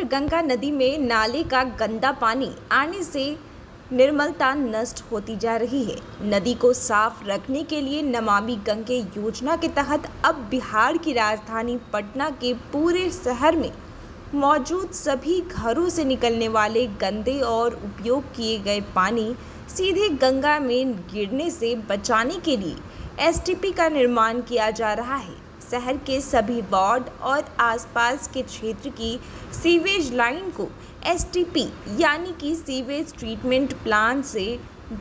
गंगा नदी में नाले का गंदा पानी आने से निर्मलता नष्ट होती जा रही है। नदी को साफ़ रखने के लिए नमामि गंगे योजना के तहत अब बिहार की राजधानी पटना के पूरे शहर में मौजूद सभी घरों से निकलने वाले गंदे और उपयोग किए गए पानी सीधे गंगा में गिरने से बचाने के लिए एसटीपी का निर्माण किया जा रहा है। शहर के सभी वार्ड और आसपास के क्षेत्र की सीवेज लाइन को एसटीपी यानी कि सीवेज ट्रीटमेंट प्लांट से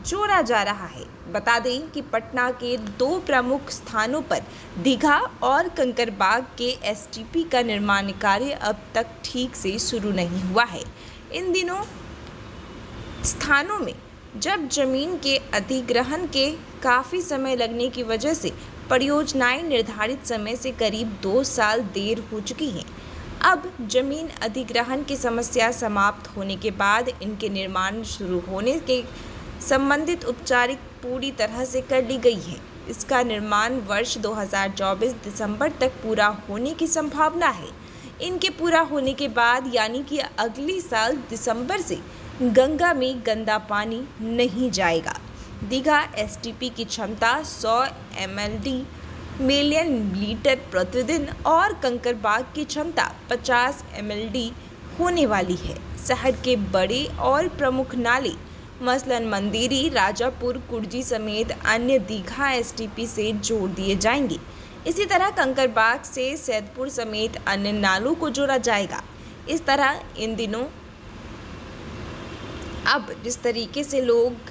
जोड़ा जा रहा है। बता दें कि पटना के दो प्रमुख स्थानों पर दीघा और कंकरबाग के एसटीपी का निर्माण कार्य अब तक ठीक से शुरू नहीं हुआ है। इन दिनों स्थानों में जब ज़मीन के अधिग्रहण के काफ़ी समय लगने की वजह से परियोजनाएँ निर्धारित समय से करीब दो साल देर हो चुकी हैं। अब ज़मीन अधिग्रहण की समस्या समाप्त होने के बाद इनके निर्माण शुरू होने के संबंधित उपचारिक पूरी तरह से कर ली गई है। इसका निर्माण वर्ष 2024 दिसंबर तक पूरा होने की संभावना है। इनके पूरा होने के बाद यानी कि अगले साल दिसंबर से गंगा में गंदा पानी नहीं जाएगा। दीघा एसटीपी की क्षमता 100 एमएलडी मिलियन लीटर प्रतिदिन और कंकरबाग की क्षमता 50 एमएलडी होने वाली है। शहर के बड़े और प्रमुख नाले, मसलन मंदिरी, राजापुर, कुर्जी समेत अन्य दीघा एसटीपी से जोड़ दिए जाएँगे। इसी तरह कंकरबाग से सैदपुर समेत अन्य नालों को जोड़ा जाएगा। इस तरह इन दिनों अब जिस तरीके से लोग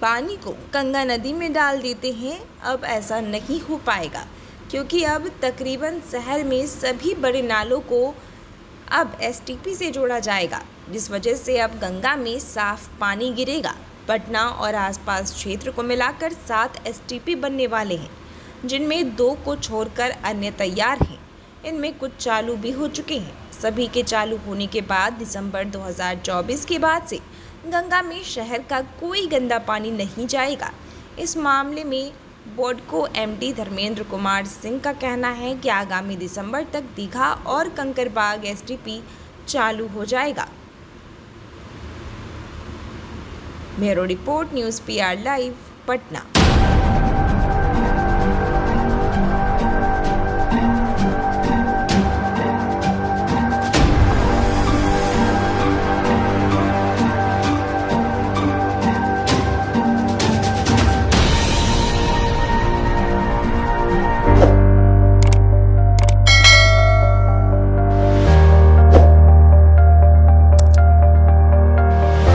पानी को गंगा नदी में डाल देते हैं। अब ऐसा नहीं हो पाएगा, क्योंकि अब तकरीबन शहर में सभी बड़े नालों को अब एसटीपी से जोड़ा जाएगा, जिस वजह से अब गंगा में साफ़ पानी गिरेगा। पटना और आसपास क्षेत्र को मिलाकर सात एसटीपी बनने वाले हैं, जिनमें दो को छोड़कर अन्य तैयार हैं। इनमें कुछ चालू भी हो चुके हैं। सभी के चालू होने के बाद दिसंबर 2024 के बाद से गंगा में शहर का कोई गंदा पानी नहीं जाएगा। इस मामले में बोडको एमडी धर्मेंद्र कुमार सिंह का कहना है कि आगामी दिसंबर तक दीघा और कंकरबाग एसटीपी चालू हो जाएगा। Bureau report, news PR live, Patna.